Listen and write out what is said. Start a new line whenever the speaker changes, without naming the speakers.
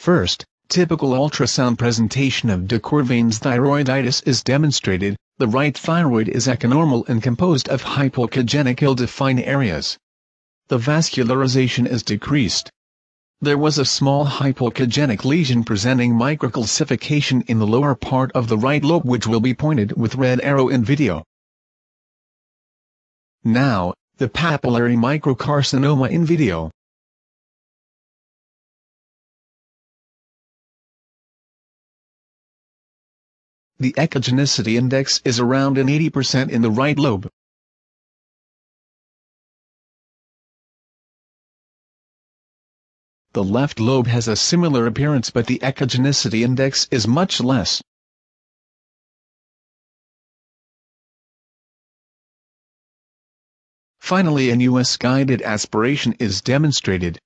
First, typical ultrasound presentation of de Quervain's thyroiditis is demonstrated, the right thyroid is echonormal and composed of hypoechogenic ill-defined areas. The vascularization is decreased. There was a small hypoechogenic lesion presenting microcalcification in the lower part of the right lobe which will be pointed with red arrow in video. Now, the papillary microcarcinoma in video. The echogenicity index is around an 80% in the right lobe. The left lobe has a similar appearance but the echogenicity index is much less. Finally an US guided aspiration is demonstrated.